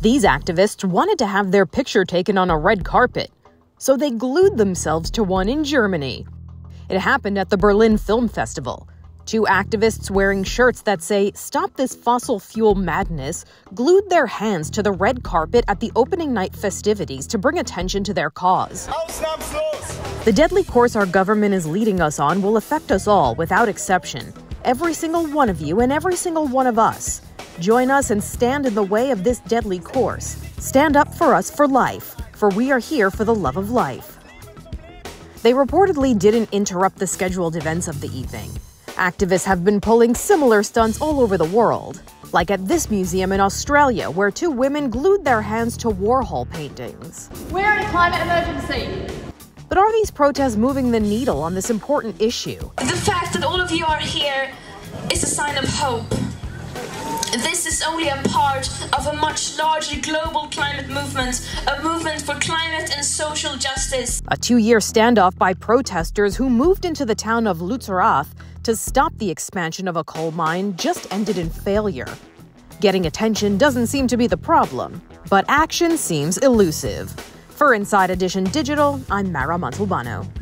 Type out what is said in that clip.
These activists wanted to have their picture taken on a red carpet, so they glued themselves to one in Germany. It happened at the Berlin Film Festival. Two activists wearing shirts that say, Stop this fossil fuel madness, glued their hands to the red carpet at the opening night festivities to bring attention to their cause. The deadly course our government is leading us on will affect us all without exception. Every single one of you and every single one of us. Join us and stand in the way of this deadly course. Stand up for us for life, for we are here for the love of life. They reportedly didn't interrupt the scheduled events of the evening. Activists have been pulling similar stunts all over the world, like at this museum in Australia, where two women glued their hands to Warhol paintings. We're in a climate emergency. But are these protests moving the needle on this important issue? The fact that all of you are here is a sign of hope. This is only a part of a much larger global climate movement, a movement for climate and social justice. A two year standoff by protesters who moved into the town of Lützerath to stop the expansion of a coal mine just ended in failure. Getting attention doesn't seem to be the problem, but action seems elusive. For Inside Edition Digital, I'm Mara Montalbano.